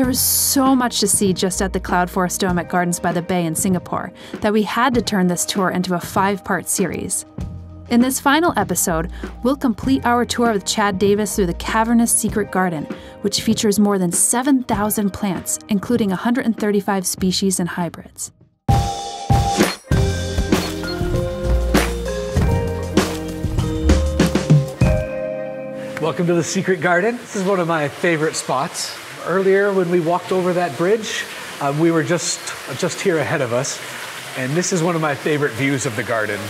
There was so much to see just at the Cloud Forest Dome at Gardens by the Bay in Singapore that we had to turn this tour into a five part series. In this final episode, we'll complete our tour with Chad Davis through the cavernous secret garden, which features more than 7,000 plants, including 135 species and hybrids. Welcome to the Secret Garden. This is one of my favorite spots. Earlier, when we walked over that bridge, um, we were just just here ahead of us, and this is one of my favorite views of the garden.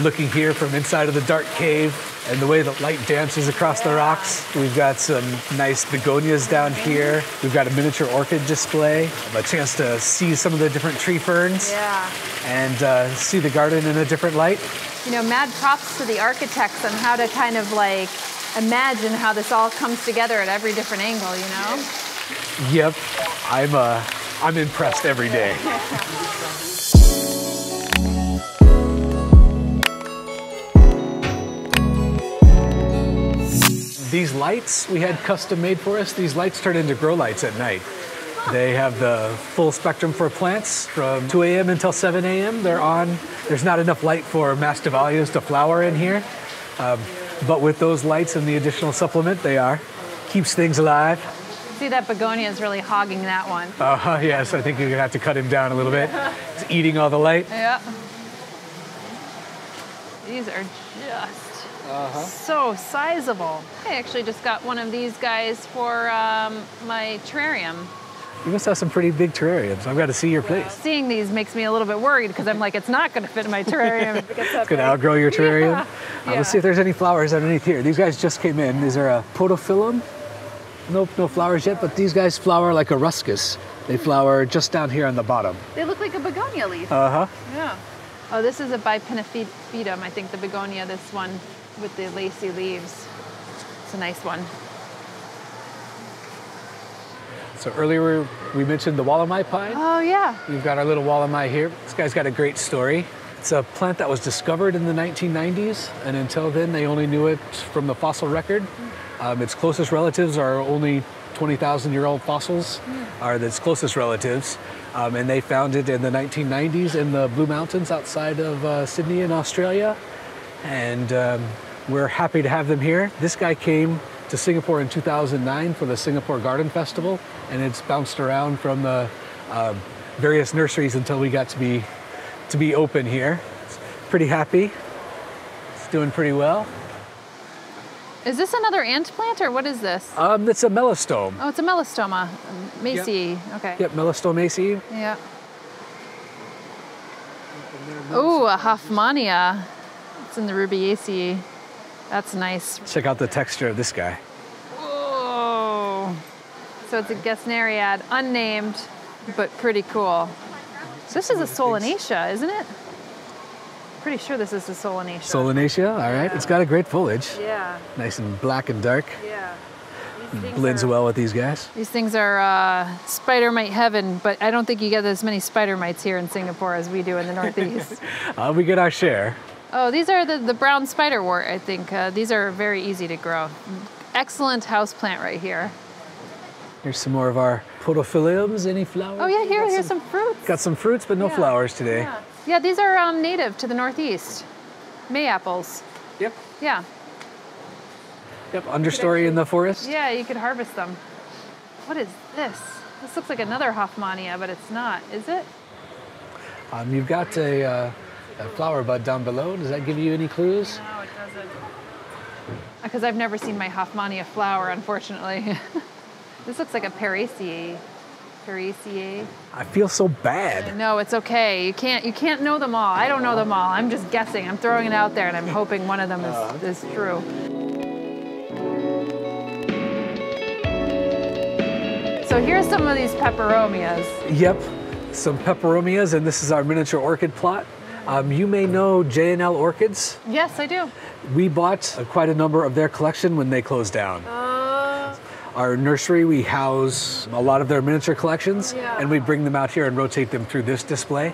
Looking here from inside of the dark cave, and the way the light dances across the rocks. We've got some nice begonias down here. We've got a miniature orchid display, a chance to see some of the different tree ferns, Yeah. and uh, see the garden in a different light. You know, mad props to the architects on how to kind of like imagine how this all comes together at every different angle, you know? Yep, I'm uh, I'm impressed every day. These lights we had custom made for us. These lights turn into grow lights at night. They have the full spectrum for plants from 2 a.m. until 7 a.m. They're on. There's not enough light for masdevallias to flower in here, um, but with those lights and the additional supplement, they are keeps things alive. See that begonia is really hogging that one. Uh, yes, I think you're gonna have to cut him down a little bit. it's eating all the light. Yeah. These are just so sizable. I actually just got one of these guys for um, my terrarium. You must have some pretty big terrariums. I've got to see your place. Seeing these makes me a little bit worried because I'm like, it's not going to fit in my terrarium. It's gonna outgrow your terrarium. Yeah. Uh, let's see if there's any flowers underneath here. These guys just came in. These are a podophyllum. Nope, no flowers yet, but these guys flower like a ruscus. They flower just down here on the bottom. They look like a begonia leaf. Uh huh. Yeah. Oh, this is a bipinnatifida, I think, the begonia, this one with the lacy leaves. It's a nice one. So earlier we mentioned the Wollemi pine. Oh, yeah. We've got our little Wollemi here. This guy's got a great story. It's a plant that was discovered in the 1990s, and until then they only knew it from the fossil record. Um, its closest relatives are only 20,000 year old fossils, are its closest relatives. Um, and they found it in the 1990s in the Blue Mountains outside of uh, Sydney in Australia. And um, we're happy to have them here. This guy came to Singapore in 2009 for the Singapore Garden Festival, and it's bounced around from the uh, various nurseries until we got to be to be open here. It's pretty happy. It's doing pretty well. Is this another ant plant or what is this? Um, it's a melastome. Oh, it's a melastoma. Macy. Okay. Yep, melastomaceae. Yeah. Oh, a Hoffmannia. It's in the Rubiaceae. That's nice. Check out the texture of this guy. So it's a Gesneriad, unnamed, but pretty cool. This is a Solanaceae, isn't it? Pretty sure this is a Solanaceae. Solanaceae, all right. It's got a great foliage. yeah, Nice and black and dark. yeah. Blends are- well with these guys. These things are uh, spider mite heaven, but I don't think you get as many spider mites here in Singapore as we do in the Northeast. Uh, we get our share. oh, these are the, the brown spiderwort, I think. Uh, these are very easy to grow. Excellent house plant right here. Here's some more of our podophyllums. Any flowers? Oh, yeah, here, here's some, some fruits. Got some fruits, but no Yeah, flowers today. Yeah, yeah these are um, native to the Northeast. May apples. Yep. Yeah, Yep. Understory in the forest. yeah, you could harvest them. What is this? This looks like another Hoffmannia, but it's not, is it? Um, you've got a, uh, a flower bud down below. Does that give you any clues? No, it doesn't. Because I've never seen my Hoffmannia flower, unfortunately. this looks like a Paraceae. Paraceae. I feel so bad. No, it's okay. You can't you can't know them all. I don't know them all. I'm just guessing. I'm throwing it out there and I'm hoping one of them is, is true. So here's some of these peperomias. Yep. Some peperomias, and this is our miniature orchid plot. Um, you may know J&L Orchids. Yes, I do. We bought quite a number of their collection when they closed down. Uh, Our nursery, we house a lot of their miniature collections, Yeah. and we bring them out here and rotate them through this display.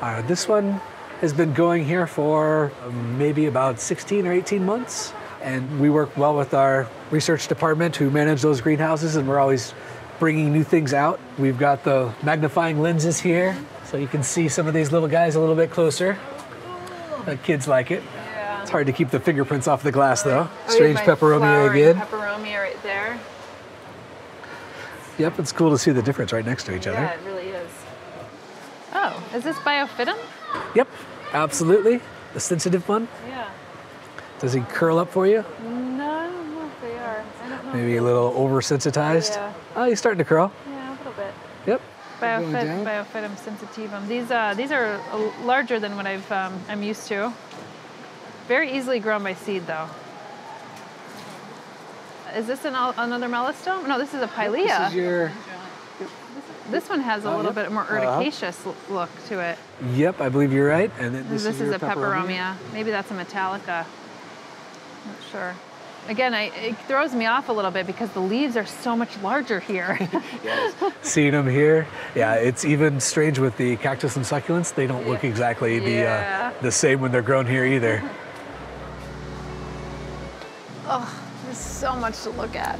Uh, this one has been going here for um, maybe about 16 or 18 months, and we work well with our research department who manage those greenhouses, and we're always bringing new things out. We've got the magnifying lenses here, so you can see some of these little guys a little bit closer. The kids like it. Yeah. It's hard to keep the fingerprints off the glass though. Oh, Strange peperomia again. Peperomia right there. Yep, it's cool to see the difference right next to each other. Yeah, it really is. Oh, is this biophytum? Yep, absolutely. The sensitive one. Yeah. Does he curl up for you? No, I don't know if they are. I don't know. Maybe a little oversensitized. Yeah. Oh, he's starting to curl. Yeah, a little bit. Yep. Going Biofit, down. biophytum sensitivum. These uh, these are uh, larger than what I've um, I'm used to. Very easily grown by seed, though. Is this an, another melastome? No, this is a pilea. This is your. This one has a Oh, little yep. bit more Uh-huh. urticaceous l- look to it. Yep, I believe you're right. And then This, this, is, your a peperomia. Maybe that's a metallica. Not sure. Again, I, it throws me off a little bit because the leaves are so much larger here. Seeing them here, yeah, it's even strange with the cactus and succulents. They don't look exactly the uh, the same when they're grown here either. So much to look at.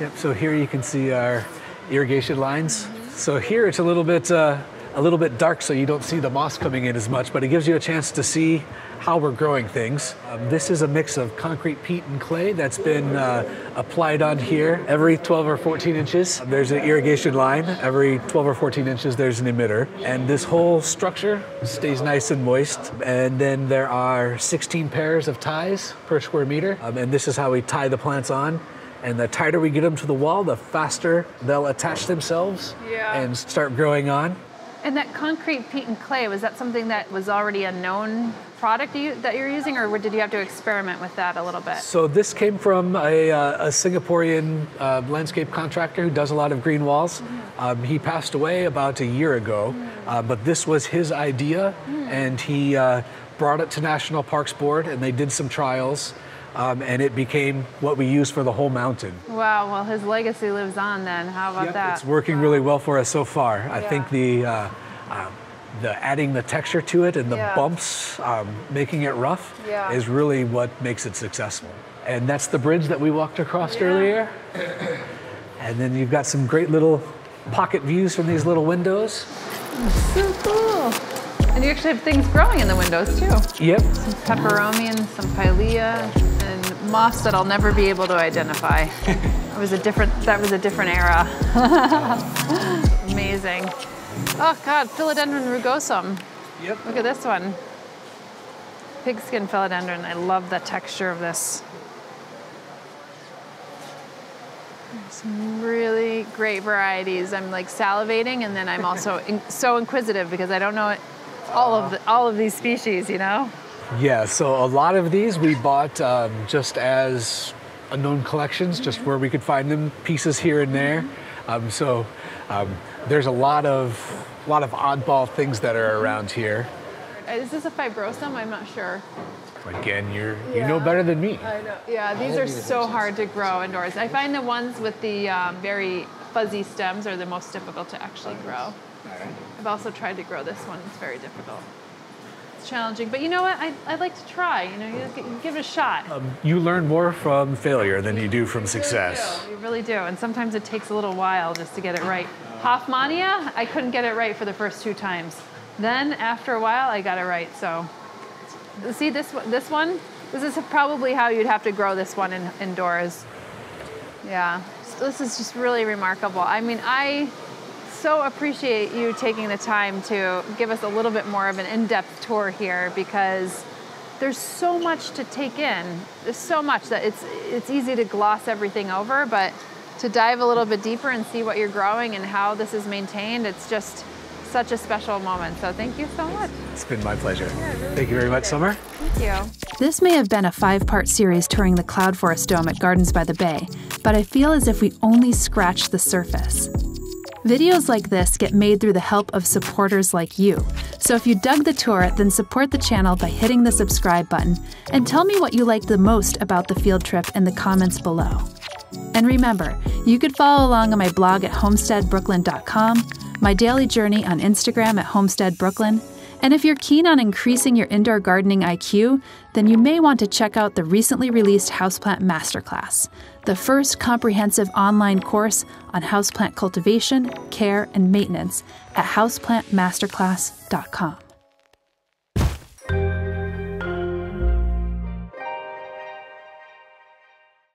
Yep. So here you can see our irrigation lines. So here it's a little bit uh, a little bit dark, so you don't see the moss coming in as much, but it gives you a chance to see how we're growing things. Um, this is a mix of concrete peat and clay that's been uh, applied on here. Every 12 or 14 inches, there's an irrigation line. Every 12 or 14 inches, there's an emitter. And this whole structure stays nice and moist. And then there are 16 pairs of ties per square meter. Um, and this is how we tie the plants on. And the tighter we get them to the wall, the faster they'll attach themselves Yeah. and start growing on. And that concrete peat and clay, was that something that was already a known product you, that you're using, or did you have to experiment with that a little bit? So this came from a, uh, a Singaporean uh, landscape contractor who does a lot of green walls. Um, he passed away about a year ago, uh, but this was his idea, and he uh, brought it to National Parks Board, and they did some trials, um, and it became what we use for the whole mountain. Wow, well, his legacy lives on then. How about Yep, that? It's working really well for us so far. I think the uh, uh, the adding the texture to it and the Yeah. bumps, um, making it rough, Yeah. is really what makes it successful. And that's the bridge that we walked across earlier. And then you've got some great little pocket views from these little windows. So cool. And you actually have things growing in the windows too. Yep. Some pilea, and moss that I'll never be able to identify. it was a different. That was a different era. Amazing. Oh God, philodendron rugosum. Yep. Look at this one. Pigskin philodendron. I love the texture of this. Some really great varieties. I'm like salivating, and then I'm also in, so inquisitive because I don't know all of uh-huh. the, all of these species. You know. Yeah, so a lot of these we bought um, just as unknown collections, just where we could find them, pieces here and there. Um, so um, there's a lot of lot of oddball things that are around here. Is this a fibrosum? I'm not sure. Again, you're you know better than me. I know. Yeah, these are so hard to grow indoors. I find the ones with the um, very fuzzy stems are the most difficult to actually grow. I've also tried to grow this one. It's very difficult. It's challenging, but you know what? I, I like to try. You know, you, you give it a shot. Um, you learn more from failure than you do from success. You really do, and sometimes it takes a little while just to get it right. Hoffmannia, I couldn't get it right for the first two times. Then after a while, I got it right. So, see this one- this one. This is probably how you'd have to grow this one in, indoors. Yeah, so this is just really remarkable. I mean, I so appreciate you taking the time to give us a little bit more of an in-depth tour here because there's so much to take in. There's so much that it's it's easy to gloss everything over, but to dive a little bit deeper and see what you're growing and how this is maintained, it's just such a special moment. So thank you so much. It's been my pleasure. Thank you very much, Summer. Thank you. This may have been a five part series touring the Cloud Forest Dome at Gardens by the Bay, but I feel as if we only scratched the surface. Videos like this get made through the help of supporters like you. So if you dug the tour, then support the channel by hitting the subscribe button and tell me what you liked the most about the field trip in the comments below. And remember, you could follow along on my blog at homesteadbrooklyn.com, my daily journey on Instagram at homesteadbrooklyn, and if you're keen on increasing your indoor gardening IQ, then you may want to check out the recently released Houseplant Masterclass. The first comprehensive online course on houseplant cultivation, care, and maintenance at houseplantmasterclass.com.